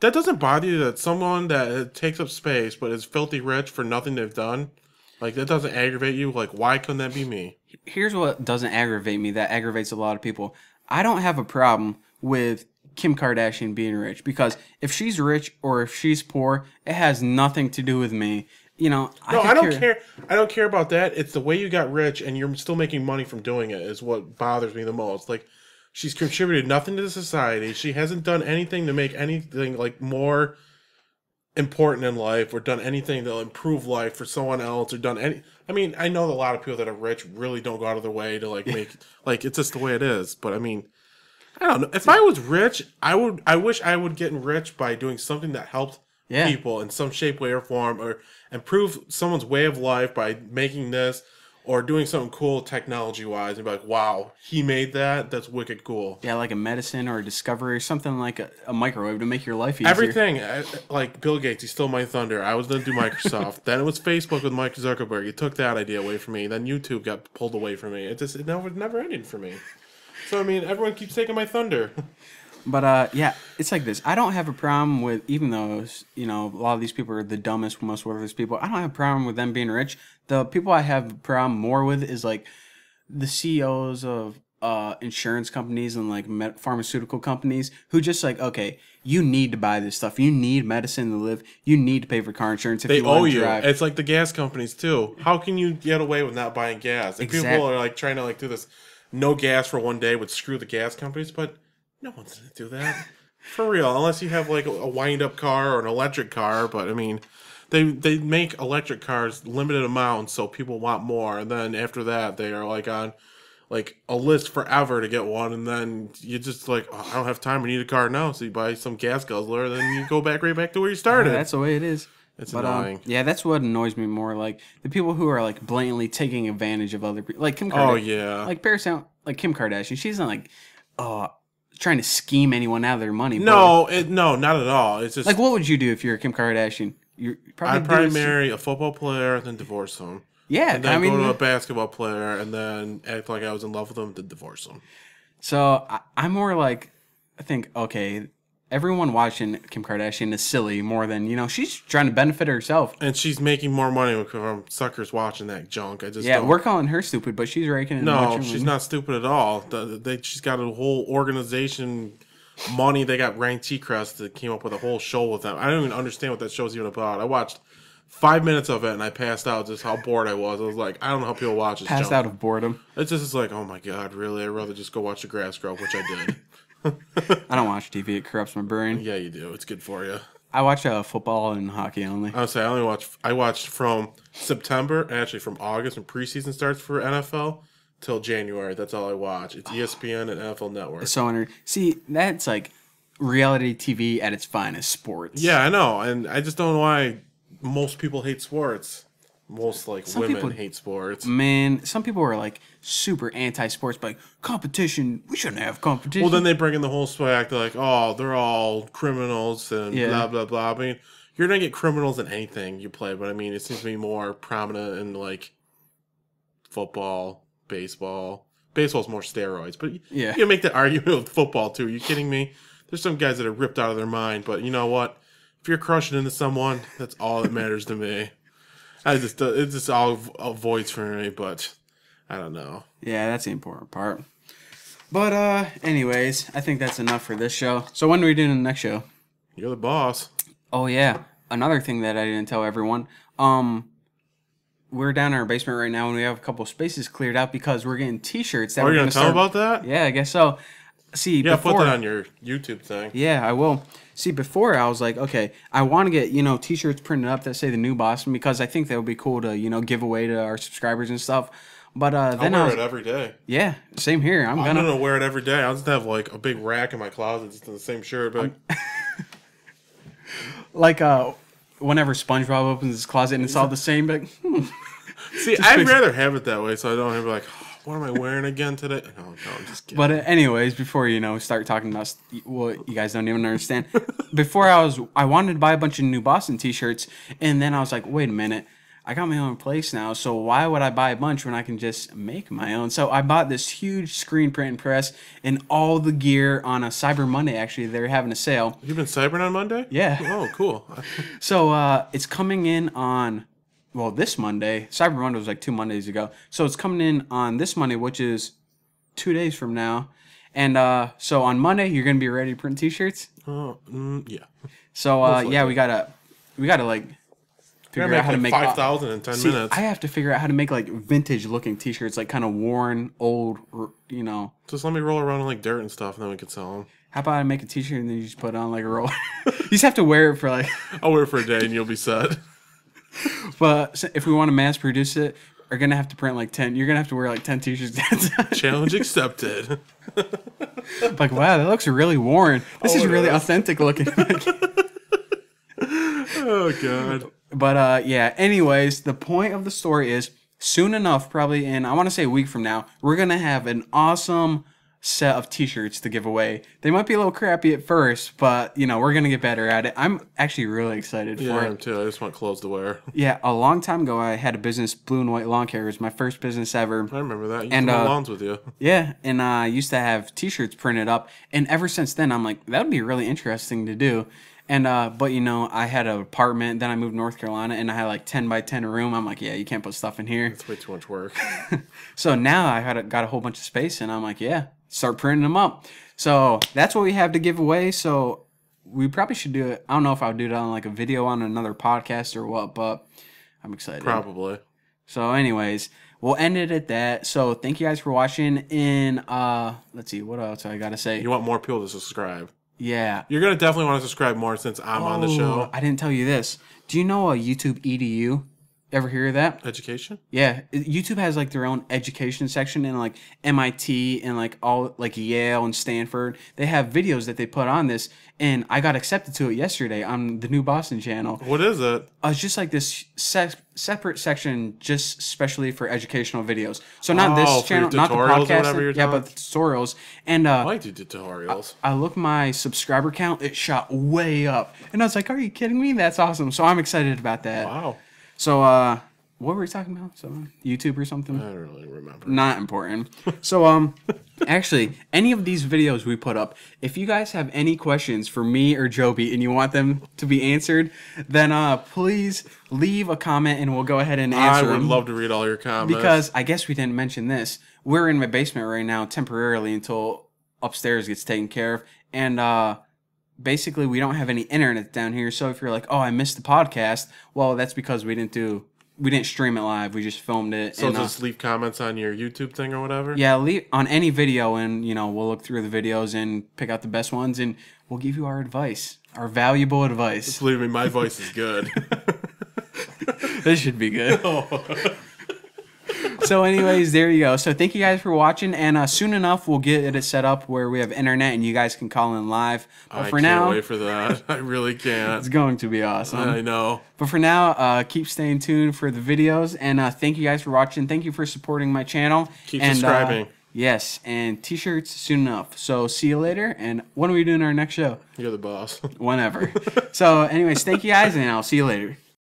That doesn't bother you that someone that uh, takes up space but is filthy rich for nothing they've done? Like that doesn't aggravate you? Like why couldn't that be me? Here's what doesn't aggravate me that aggravates a lot of people. I don't have a problem with Kim Kardashian being rich because if she's rich or if she's poor, it has nothing to do with me. You know, No, could I don't care. I don't care about that. It's the way you got rich and you're still making money from doing it is what bothers me the most. Like she's contributed nothing to the society. She hasn't done anything to make anything like more important in life or done anything to improve life for someone else or done any I mean, I know a lot of people that are rich really don't go out of their way to like make like it's just the way it is. But I mean, I don't know. If I was rich, I would I wish I would get rich by doing something that helped Yeah. people in some shape, way, or form, or improve someone's way of life by making this or doing something cool technology wise and be like, wow, he made that. That's wicked cool. Yeah, like a medicine or a discovery or something like a, a microwave to make your life easier. Everything I- like Bill Gates, he stole my thunder. I was gonna do Microsoft. then it was Facebook with Mike Zuckerberg. He took that idea away from me. Then YouTube got pulled away from me. It just it never never ended for me. So I mean, everyone keeps taking my thunder. But uh, yeah, it's like this. I don't have a problem with, even though you know a lot of these people are the dumbest, most worthless people. I don't have a problem with them being rich. The people I have a problem more with is like the CEOs of uh insurance companies and like med- pharmaceutical companies who just like, okay, you need to buy this stuff. You need medicine to live. You need to pay for car insurance if They you owe you. drive. It's like the gas companies too. How can you get away with not buying gas? And Exact- people are like trying to like do this no gas for one day would screw the gas companies, but no one's gonna do that. For real, unless you have like a wind up car or an electric car, but I mean they they make electric cars limited amounts so people want more and then after that they are like on like a list forever to get one and then you just like oh, I don't have time I need a car now so you buy some gas guzzler and then you go back right back to where you started. That's the way it is. It's um, annoying. yeah, that's what annoys me more. Like the people who are like blatantly taking advantage of other people, like Kim. Oh Kardashian. yeah. like Paris, like Kim Kardashian. She's not like, uh, trying to scheme anyone out of their money. No, it, no, not at all. It's just like what would you do if you're Kim Kardashian? You're probably I'd probably marry a football player and then divorce him. Yeah, And then I mean, go to a basketball player and then act like I was in love with him, then divorce him. so I, I'm more like, I think okay, everyone watching Kim Kardashian is silly more than you know. She's trying to benefit herself. And she's making more money from suckers watching that junk. I just Yeah, don't. we're calling her stupid, but she's raking in no, she's not stupid at all. The- They, she's got a whole organization, money. They got Ryan Seacrest that came up with a whole show with them. I don't even understand what that show's even about. I watched five minutes of it and I passed out just how bored I was. I was like, I don't know how people watch this Passed junk. out of boredom. It's just it's like, oh my god, really? I'd rather just go watch the grass grow, which I did. I don't watch TV; it corrupts my brain. yeah, you do. It's good for you. I watch uh, football and hockey only. I would say I only watch. I watched from September, actually from August when preseason starts for NFL till January. That's all I watch. It's ESPN and NFL Network. so under see that's like reality TV at its finest, sports. Yeah, I know, and I just don't know why most people hate sports. Most like women people- hate sports. Man, some people are like super anti-sports, but like competition. We shouldn't have competition. Well, then they bring in the whole swag. They're like, oh, they're all criminals and Yeah. blah blah blah. I mean, you're gonna get criminals in anything you play, but I mean, it seems to be more prominent in like football, baseball. Baseball's more steroids, but Yeah. you can make that argument with football too. Are you kidding me? There's some guys that are ripped out of their mind, but you know what? If you're crushing into someone, that's all that matters to me. I just uh, it's just all avoids for me, but I don't know. yeah, that's the important part. But uh, anyways, I think that's enough for this show. So when are we doing the next show? You're the boss. Oh yeah, another thing that I didn't tell everyone. Um, we're down in our basement right now, and we have a couple spaces cleared out because we're getting T-shirts. That Are we're you gonna tell start- about that? Yeah, I guess so. See, Yeah, before, put that on your YouTube thing. Yeah, I will. See, before I was like, okay, I want to get you know T-shirts printed up that say the new Boston because I think that would be cool to you know give away to our subscribers and stuff. But uh, I then wear I was, it every day. yeah, same here. I'm I'm gonna. gonna wear it every day. I'll just have like a big rack in my closet just in the same shirt. But like uh whenever SpongeBob opens his closet and it's all the same. But hmm. see, I'd rather have it that way, so I don't have like, "Oh, what am I wearing again today? No, no, I'm just kidding. but uh, anyways, before you know start talking about st- what you guys don't even understand. before I was I wanted to buy a bunch of new Boston T-shirts, and then I was like, wait a minute. I got my own place now, so why would I buy a bunch when I can just make my own? So I bought this huge screen print press and all the gear on a Cyber Monday. Actually, they're having a sale. You've been cybering on Monday? Yeah. Oh, cool. So uh, it's coming in on well this Monday. Cyber Monday was like two Mondays ago. So it's coming in on this Monday, which is two days from now. And uh, so on Monday, you're gonna be ready to print T-shirts. Oh, mm, yeah. So uh, yeah, we gotta we gotta like figure out how to make five thousand in ten See, minutes. I have to figure out how to make like vintage looking T-shirts, like kind of worn, old, you know. Just let me roll around in like dirt and stuff, and then we can sell them. How about I make a T-shirt and then you just put it on like a roll? you just have to wear it for like. I'll wear it for a day, and you'll be set. But if we want to mass produce it, we're gonna have to print like ten. You're gonna have to wear like ten T-shirts. Challenge accepted. like wow, that looks really worn. This Oh, is really is. authentic looking. oh god. But uh, yeah. Anyways, the point of the story is soon enough, probably in I want to say a week from now, we're gonna have an awesome set of T-shirts to give away. They might be a little crappy at first, but you know we're gonna get better at it. I'm actually really excited Yeah, for it. too. I just want clothes to wear. Yeah, a long time ago, I had a business, Blue and White Lawn Care. It was my first business ever. I remember that. You And, uh, lawns with you. Yeah, and uh, I used to have T-shirts printed up, and ever since then, I'm like, that would be really interesting to do. And uh, but you know, I had an apartment. Then I moved to North Carolina, and I had like ten by ten room. I'm like, yeah, you can't put stuff in here. It's way too much work. So now I had a, got a whole bunch of space, and I'm like, yeah, start printing them up. So that's what we have to give away. So we probably should do it. I don't know if I'll do it on like a video on another podcast or what, but I'm excited. Probably. So, anyways, we'll end it at that. So, thank you guys for watching. In uh, let's see, what else I gotta say? You want more people to subscribe. Yeah. You're gonna definitely want to subscribe more since I'm on the Oh, show. I didn't tell you this. Do you know a YouTube EDU? Ever hear of that? Education. Yeah, YouTube has like their own education section and like MIT and like all like Yale and Stanford. They have videos that they put on this, and I got accepted to it yesterday on the New Boston channel. What is it? Uh, it's just like this se- separate section just specially for educational videos. So not Oh, this channel, not the podcast. yeah, talking- but the tutorials. And uh, I do tutorials. I look my subscriber count; it shot way up, and I was like, "Are you kidding me? That's awesome!" So I'm excited about that. wow. So, uh, what were we talking about? So YouTube or something? I don't really remember. Not important. So, um, actually, any of these videos we put up, if you guys have any questions for me or Joby and you want them to be answered, then uh, please leave a comment and we'll go ahead and answer. I would them. love to read all your comments. because I guess we didn't mention this. We're in my basement right now temporarily until upstairs gets taken care of, and uh, basically we don't have any internet down here. So if you're like, "Oh, I missed the podcast," well, that's because we didn't do we didn't stream it live. We just filmed it. so and, uh, just leave comments on your YouTube thing or whatever. yeah, leave on any video, and you know we'll look through the videos and pick out the best ones, and we'll give you our advice, our valuable advice. Believe me, my voice is good. this should be good. so, anyways, there you go. So, thank you guys for watching, and uh, soon enough we'll get it set up where we have internet and you guys can call in live. But I for can't now, wait for that. I really can't. It's going to be awesome. I know. But for now, uh, keep staying tuned for the videos, and uh, thank you guys for watching. Thank you for supporting my channel. Keep and, uh, subscribing. yes, and t-shirts soon enough. So see you later. And when are we doing our next show? You're the boss. Whenever. so, anyways, thank you guys, and I'll see you later.